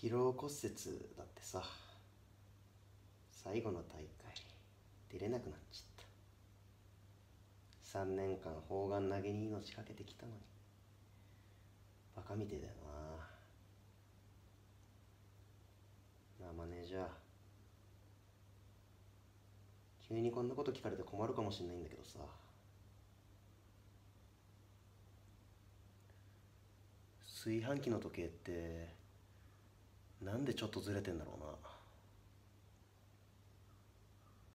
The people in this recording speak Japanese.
疲労骨折だってさ最後の大会出れなくなっちゃった。3年間砲丸投げに命かけてきたのに。バカみてえだよな。なあマネージャー。急にこんなこと聞かれて困るかもしんないんだけどさ。炊飯器の時計ってなんでちょっとずれてんだろうな。